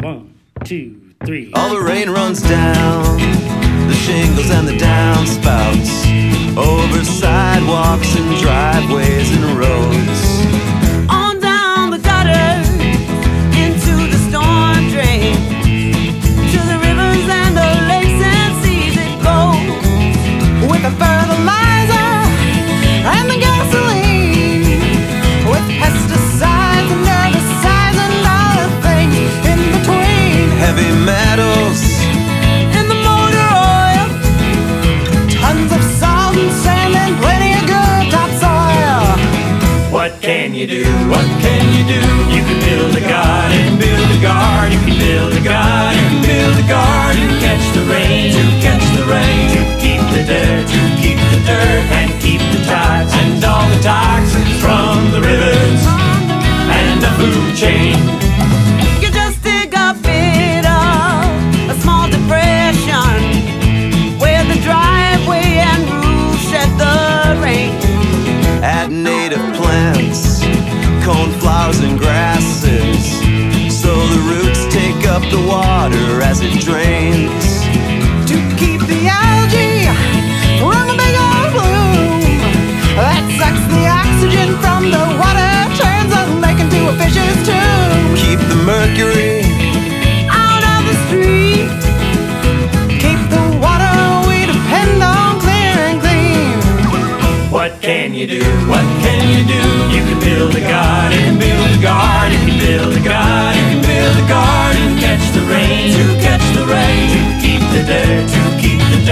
One, two, three. All the rain runs down the shingles and the downspouts over sidewalks and driveways you do? What can you do? You can build a garden, build a garden. You can build a garden, up the water as it drains. to keep the algae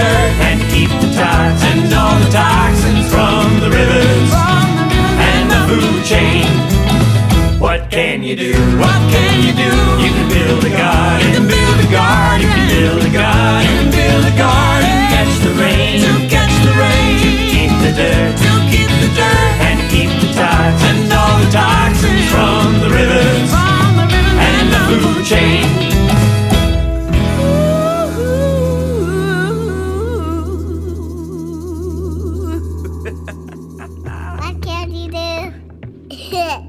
dirt. And keep the tides and all the toxins from the rivers and the food chain. What can you do? What can you do? You can build a garden, you can build a garden. You can build a garden, you can build a garden. Catch the rain, to catch the rain. To keep the dirt, to keep the dirt. And keep the tides and all the toxins from the rivers and the food chain. Do?